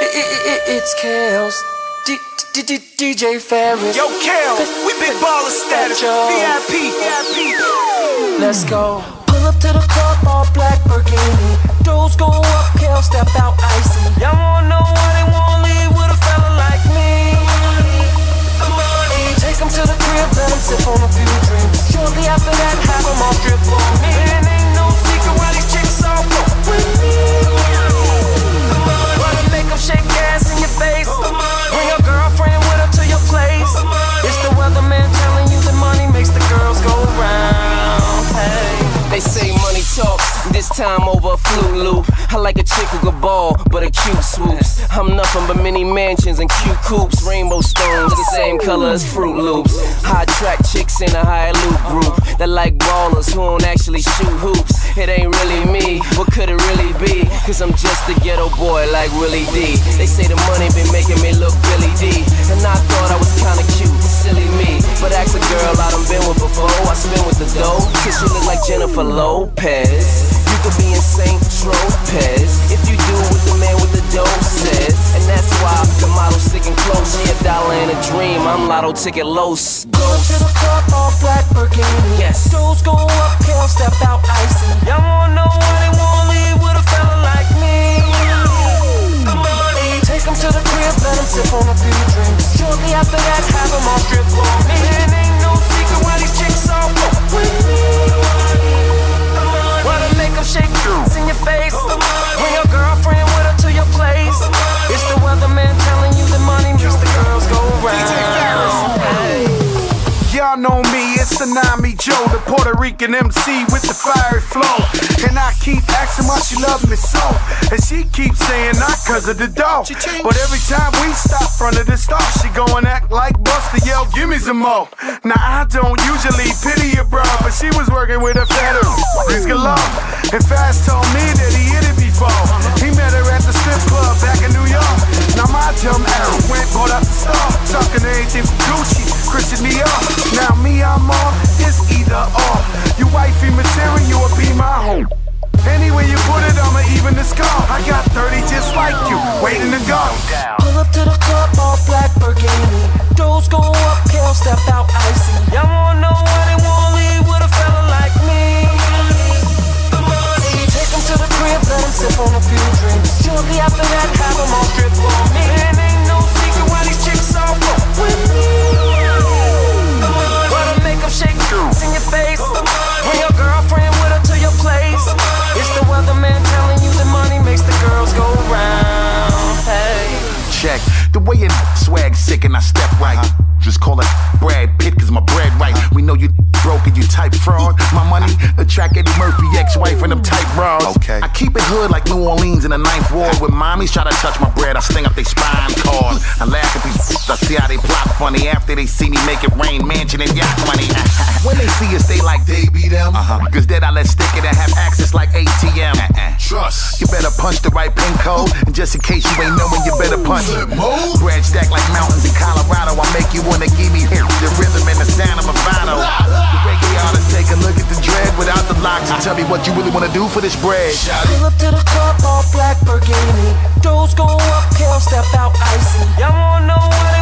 It's Kells. DJ Ferris. Yo, Kells, we big baller status. VIP, VIP. Let's go. Pull up to the club, all black Burgundy. Doors go up, Kells step out icy. Y'all wanna know why time over a flute loop. I like a chick who could ball, but a cute swoops. I'm nothing but mini mansions and cute coops. Rainbow stones, the same color as Fruit Loops. High track chicks in a high loop group that like ballers who don't actually shoot hoops. It ain't really me, what could it really be? Cause I'm just a ghetto boy like Willie D. They say the money been making me look Billy Dee. And I thought I was kinda cute, silly me. But ask a girl I done been with before. I spin with the dough, cause she look like Jennifer Lopez. A dollar and a dream. I'm lotto ticket los. Up to the club, all black Burgundy. Yes. Doors go up, Kells step out icy. Y'all wanna know why they won't leave with a fella like me? The money. Take 'em to the crib, let 'em sip on a few drinks. Shortly after that, have 'em all strip for me. Y'all know me, it's Tsunami Joe, the Puerto Rican MC with the fiery flow. And I keep asking why she love me so. And she keeps saying not cause of the dough. But every time we stop front of the store, she go and act like Busta, yell, give me some more. Now I don't usually pity a bro, but she was working with a federal. Please get love. And Fast told me my home. Anyway you put it, I'ma even the score. I got 30 just like you, waiting to go. Pull up to the club, all black Burgundy. Doors go up, Kells step out icy. Y'all wanna know why they won't leave with a fella like me? The money. Take 'em to the crib, let 'em sip on a few drinks. Shortly after that, have 'em all strip way swag sick and I step right. Just call it Brad Pitt cause my bread right. We know you broke and you type fraud. My money attract Eddie Murphy, ex-wife and them tight bras. Okay. I keep it hood like New Orleans in the ninth ward. When mommies try to touch my bread, I sting up they spine funny after they see me make it rain, mansion and yacht money. when they see us, they like they be them. Uh-huh. Cause then I let stick it and have access like ATM. Uh-uh. Trust. You better punch the right pin code, and just in case you ain't knowing, you better punch it. Bread stack like mountains in Colorado. I make you wanna give me here the rhythm and the sound of a vinyl. The reggae take a look at the dread without the locks and tell me what you really wanna do for this bread. Shout Pull up to the club, all black Burgundy. Doors go up, uphill, step out icy. Y'all wanna know what?